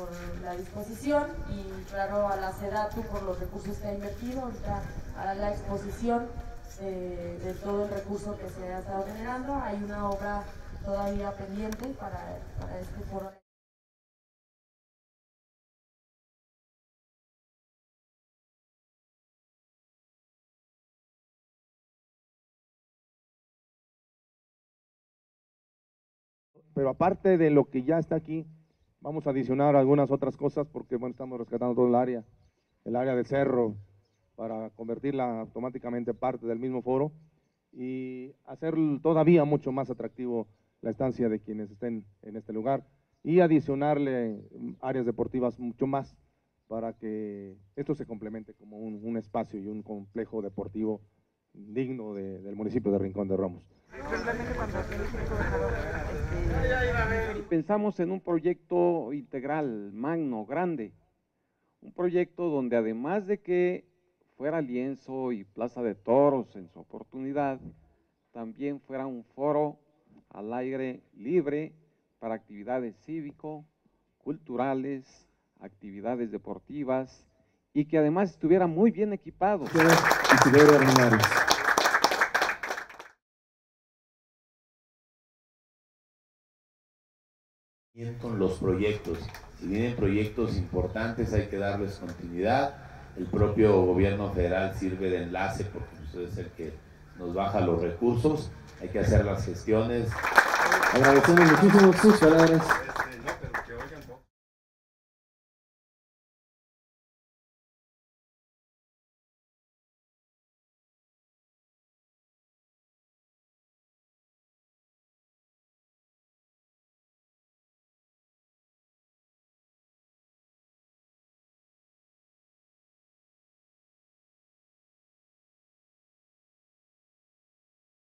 por la disposición y claro a la SEDATU por los recursos que ha invertido, ahorita hará la exposición de, de todo el recurso que se ha estado generando. Hay una obra todavía pendiente para, para este foro. Pero aparte de lo que ya está aquí, vamos a adicionar algunas otras cosas porque bueno, estamos rescatando todo el área, el área del cerro, para convertirla automáticamente parte del mismo foro y hacer todavía mucho más atractivo la estancia de quienes estén en este lugar y adicionarle áreas deportivas mucho más para que esto se complemente como un, un espacio y un complejo deportivo digno de, del municipio de Rincón de Romos. Pensamos en un proyecto integral, magno, grande, un proyecto donde además de que fuera lienzo y plaza de toros en su oportunidad, también fuera un foro al aire libre para actividades cívico, culturales, actividades deportivas y que además estuviera muy bien equipado. Los proyectos. Si vienen proyectos importantes hay que darles continuidad. El propio gobierno federal sirve de enlace porque pues, es el que nos baja los recursos. Hay que hacer las gestiones. Agradecemos muchísimo sus palabras.